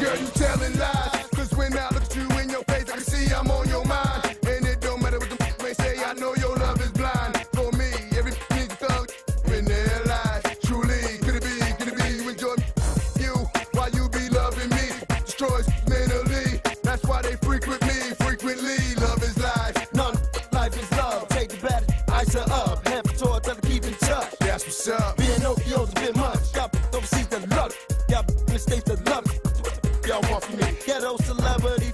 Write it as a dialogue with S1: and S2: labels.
S1: Girl, you telling lies. Cause when I look at you in your face, I can see I'm on your mind. And it don't matter what the f- may say, I know your love is blind. For me, every needs thug in their life. Truly, could it be, could it be you enjoy you while you be loving me? Destroys mentally. That's why they frequent me frequently. Love is life.
S2: None, life is love. Take the batter, ice her up. Head towards to keep in touch.
S1: That's what's up.
S2: Being OPO's a bit much. Y'all overseas the love. the states that love y'all want me. Ghetto celebrity